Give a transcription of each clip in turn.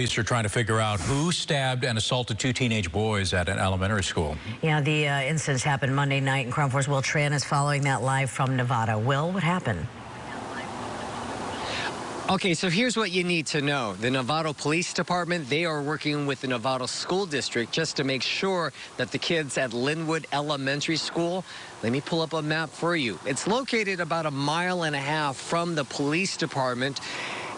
Police are trying to figure out who stabbed and assaulted two teenage boys at an elementary school. Yeah, the uh, incidents happened Monday night, and KRON 4's Will Tran is following that live from Novato. Will, what happened? Okay, so here's what you need to know. The Novato Police Department, they are working with the Novato School District just to make sure that the kids at Lynwood Elementary School, let me pull up a map for you. It's located about a mile and a half from the police department.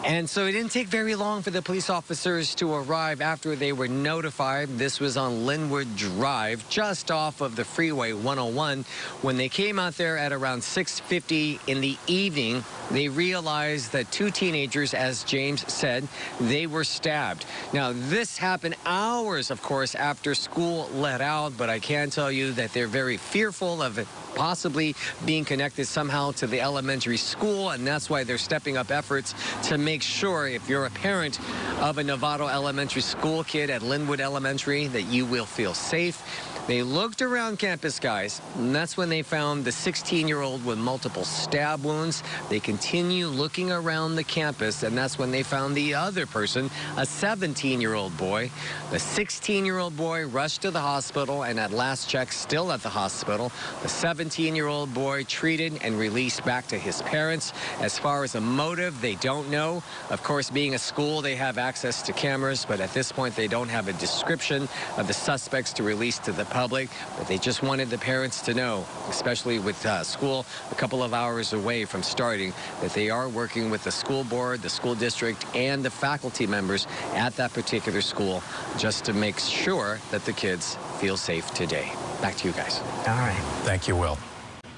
And so it didn't take very long for the police officers to arrive after they were notified. This was on Lynwood Drive, just off of the Freeway 101. When they came out there at around 6.50 in the evening, they realized that two teenagers, as James said, they were stabbed. Now, this happened hours, of course, after school let out, but I can tell you that they're very fearful of it possibly being connected somehow to the elementary school, and that's why they're stepping up efforts to make sure if you're a parent of a Novato Elementary School kid at Lynwood Elementary that you will feel safe. They looked around campus, guys, and that's when they found the 16-year-old with multiple stab wounds. They continue looking around the campus, and that's when they found the other person, a 17-year-old boy. The 16-year-old boy rushed to the hospital, and at last check, still at the hospital. The 17-year-old boy treated and released back to his parents. As far as a motive, they don't know. Of course, being a school, they have access to cameras, but at this point, they don't have a description of the suspects to release to the public, but they just wanted the parents to know, especially with uh, school a couple of hours away from starting, that they are working with the school board, the school district, and the faculty members at that particular school just to make sure that the kids feel safe today. Back to you guys. All right. Thank you, Will.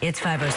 It's 506.